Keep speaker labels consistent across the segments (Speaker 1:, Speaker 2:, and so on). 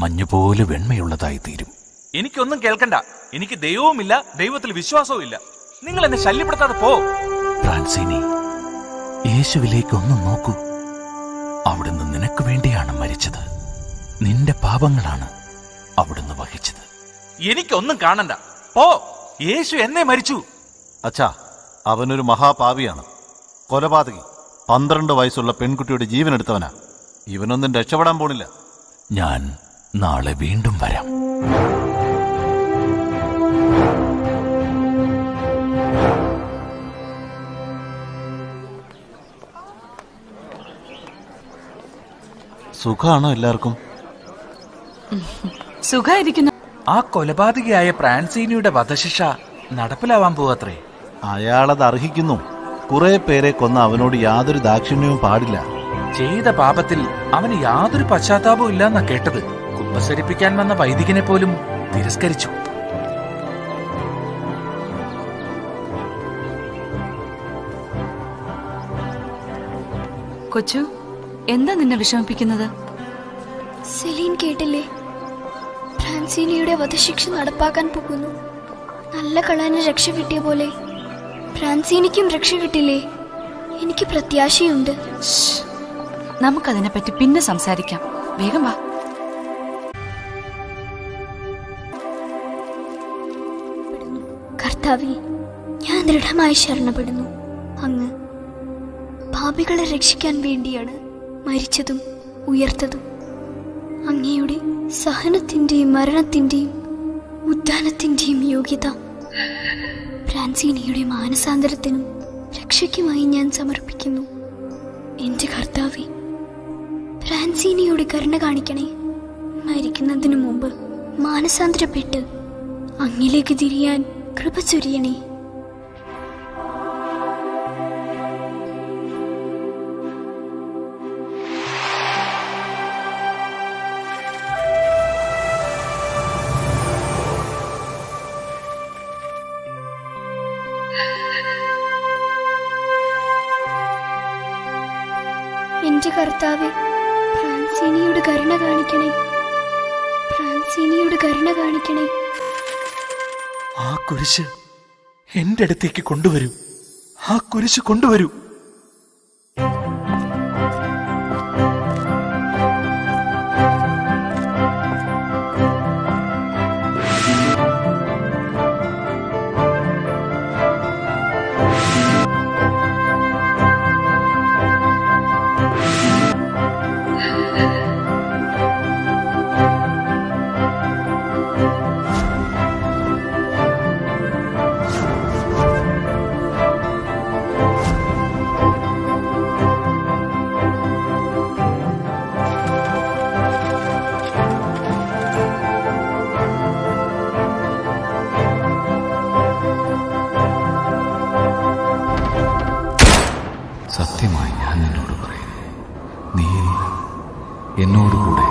Speaker 1: മഞ്ഞുപോലെ വെണ്മയുള്ളതായി തീരും
Speaker 2: എനിക്കൊന്നും കേൾക്കണ്ട. എനിക്ക് ദൈവവുമില്ല ദൈവത്തിൽ വിശ്വാസവും ഇല്ല നിങ്ങൾ എന്നെ ശല്യപ്പെടുത്താതെ പോ.
Speaker 1: ഫ്രാൻസിനി യേശുവിലേക്ക് ഒന്ന് നോക്കൂ. അവിടുന്ന് നിനക്ക് വേണ്ടിയാണ് മരിച്ചത്. നിന്റെ പാപങ്ങളാണ് അവിടുന്ന് വഹിച്ചത്.
Speaker 2: എനിക്കൊന്നും കാണണ്ട. പോ. യേശു എന്നെ മരിച്ചു.
Speaker 3: അച്ഛാ അവനൊരു മഹാപാവിയാണ് കൊലപാതകി. പന്ത്രണ്ട് വയസ്സുള്ള പെൺകുട്ടിയുടെ ജീവനെടുത്തവനാ. ഇവനൊന്നും രക്ഷപ്പെടാൻ പോണില്ല.
Speaker 1: ഞാൻ നാളെ വീണ്ടും വരാം.
Speaker 3: സുഖാണോ എല്ലാവർക്കും?
Speaker 4: സുഖായിരിക്കുന്നു.
Speaker 2: ആ കൊലപാതകയായ പ്രാൻസീനിയുടെ വധശിക്ഷ നടപ്പിലാവാൻ പോവത്രേ.
Speaker 3: അയാളത് അർഹിക്കുന്നു. കുറെ പേരെ കൊന്ന അവനോട് യാതൊരു ദാക്ഷിണ്യവും പാടില്ല.
Speaker 2: ചെയ്ത പാപത്തിൽ അവന് യാതൊരു പശ്ചാത്താപവും ഇല്ലെന്നാ കേട്ടത്. കുമ്പസരിപ്പിക്കാൻ വന്ന വൈദികനെ പോലും തിരസ്കരിച്ചു.
Speaker 4: കൊച്ചു എന്താ നിന്നെ വിഷമിപ്പിക്കുന്നത്?
Speaker 5: സെലീൻ കേട്ടില്ലേ? ഫ്രാൻസീനയുടെ വധശിക്ഷ നടപ്പാക്കാൻ പോകുന്നു. നല്ല കളാന് രക്ഷ കിട്ടിയ പോലെ. ഫ്രാൻസീനയ്ക്കും രക്ഷ കിട്ടില്ലേ? എനിക്ക് പ്രത്യാശയുണ്ട്.
Speaker 4: നമുക്കതിനെപ്പറ്റി പിന്നെ സംസാരിക്കാം. വേഗം വാ.
Speaker 5: കർത്താവെ ഞാൻ ദൃഢമായി ശരണപ്പെടുന്നു. അങ്ങ് പാപികളെ രക്ഷിക്കാൻ വേണ്ടിയാണ് മരിച്ചതും ഉയർത്തതും. അങ്ങയുടെ സഹനത്തിന്റെയും മരണത്തിന്റെയും ഉദ്ധാനത്തിന്റെയും യോഗ്യത. ഫ്രാൻസീനിയുടെ മാനസാന്തരത്തിനും രക്ഷയ്ക്കുമായി ഞാൻ സമർപ്പിക്കുന്നു. എന്റെ കർത്താവെ ഫ്രാൻസീനിയോട് കരുണ കാണിക്കണേ. മരിക്കുന്നതിനു മുമ്പ് മാനസാന്തരപ്പെട്ട് അങ്ങിലേക്ക് തിരിയാൻ കൃപ ചൊരിയണേ. എന്റെ കർത്താവ് ഫ്രാൻസീനിയോട് കരുണ കാണിക്കണേ. ഫ്രാൻസീനിയോട് കരുണ കാണിക്കണേ.
Speaker 2: ആ കുരിശ് എന്റെ അടുത്തേക്ക് കൊണ്ടുവരൂ. ആ കുരിശ് കൊണ്ടുവരൂ.
Speaker 1: എന്നോടുകൂടെ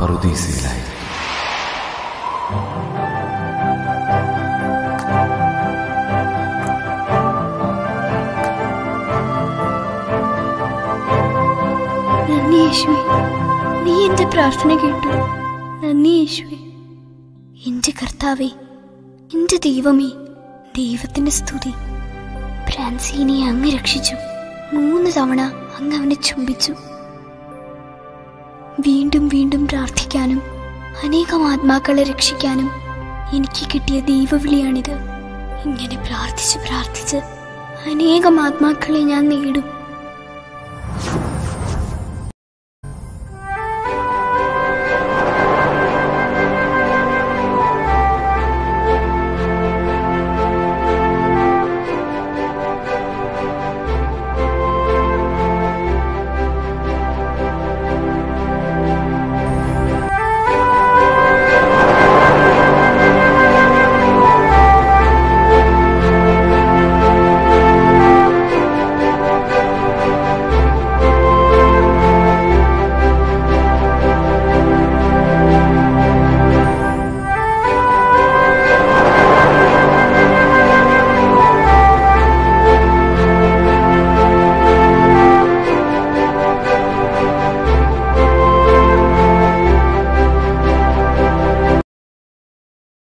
Speaker 1: പറുദീസയിലായി.
Speaker 5: നന്ദി യേശുവേ. നീ എന്റെ പ്രാർത്ഥന കേട്ടു. നന്ദി യേശുവേ. എന്റെ കർത്താവേ എന്റെ ദൈവമേ ദൈവത്തിന്റെ സ്തുതി. ഫ്രാൻസീനെ അങ്ങ് രക്ഷിച്ചു. മൂന്ന് തവണ അങ്ങ് അവനെ ചുംബിച്ചു. വീണ്ടും വീണ്ടും പ്രാർത്ഥിക്കാനും അനേകം ആത്മാക്കളെ രക്ഷിക്കാനും എനിക്ക് കിട്ടിയ ദൈവവിളിയാണിത്. ഇങ്ങനെ പ്രാർത്ഥിച്ച് പ്രാർത്ഥിച്ച് അനേകം ആത്മാക്കളെ ഞാൻ നേടും.